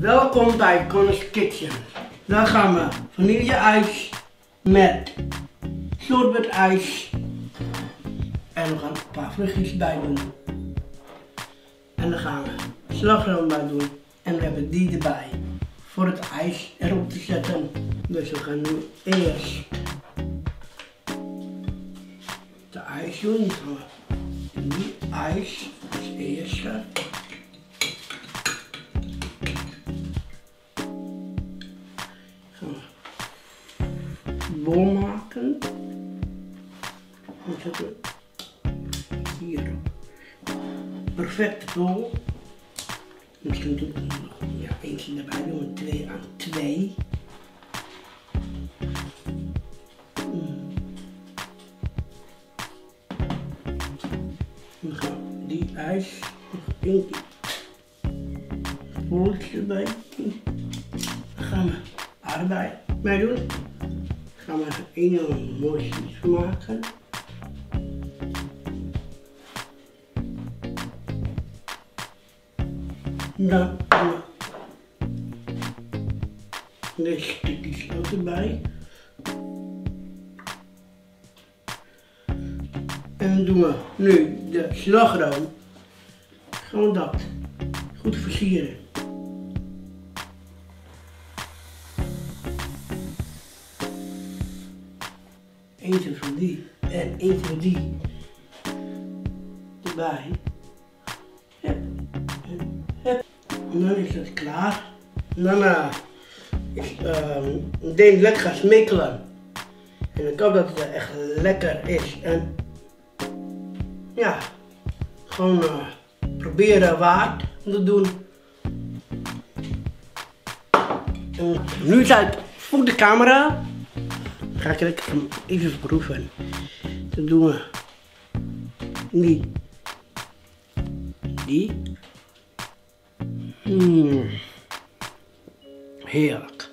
Welkom bij Connor's Kitchen. Dan gaan we vanille-ijs met sorbet-ijs. En we gaan een paar vruchtjes bij doen. En dan gaan we slagroom bij doen. En we hebben die erbij. Voor het ijs erop te zetten. Dus we gaan nu eerst de ijs doen. Die ijs als eerste. Bol maken. Zetten we hier perfecte bol. Misschien doe ik nog ja, eentje erbij doen, twee aan twee. Mm. Dan gaan we die ijs nog keer bolletje erbij. Dan gaan we aardbei bij doen. Gaan we er een mooi iets maken. Dan doen we deze stukjes ook erbij. En doen we nu de slagroom. Gewoon dat goed versieren. Eentje van die en eentje van die erbij. En dan is het klaar. Dan uh, is uh, deze lekker gaan smikkelen. En ik hoop dat het echt lekker is. En ja, gewoon uh, proberen waard om te doen. En nu is het voor de camera. Ga ik het even proeven. Dan doen we die. Die. Mm. Heerlijk.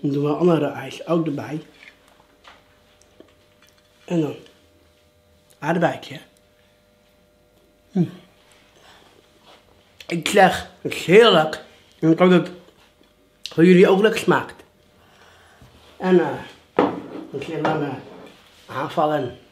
Dan doen we andere ijs ook erbij. En dan aardbeidje. Mm. Ik zeg, het is heerlijk. En ik hoop dat het voor jullie ook lekker smaakt. En uh, Não sei lá na. Ah, falando.